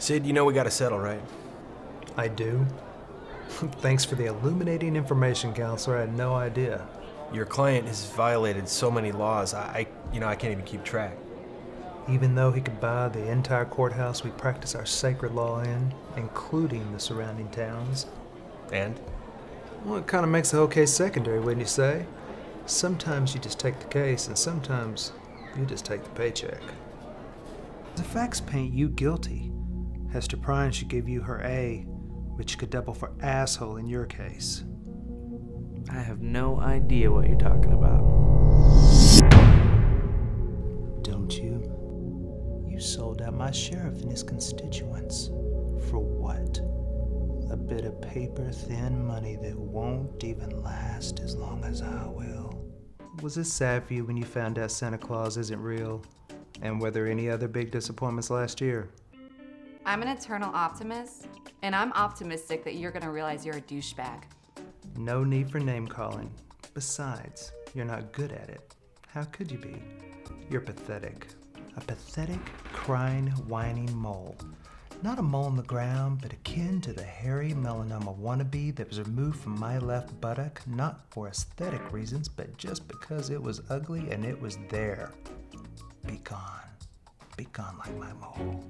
Sid, you know we gotta settle, right? I do. Thanks for the illuminating information, counselor. I had no idea. Your client has violated so many laws, I, I you know, I can't even keep track. Even though he could buy the entire courthouse we practice our sacred law in, including the surrounding towns. And? Well, it kind of makes the whole case secondary, wouldn't you say? Sometimes you just take the case, and sometimes you just take the paycheck. The facts paint you guilty. Hester Prynne should give you her A, which could double for asshole in your case. I have no idea what you're talking about. Don't you? You sold out my sheriff and his constituents. For what? A bit of paper thin money that won't even last as long as I will. Was it sad for you when you found out Santa Claus isn't real? And were there any other big disappointments last year? I'm an eternal optimist, and I'm optimistic that you're gonna realize you're a douchebag. No need for name calling. Besides, you're not good at it. How could you be? You're pathetic. A pathetic, crying, whining mole. Not a mole on the ground, but akin to the hairy melanoma wannabe that was removed from my left buttock, not for aesthetic reasons, but just because it was ugly and it was there. Be gone. Be gone like my mole.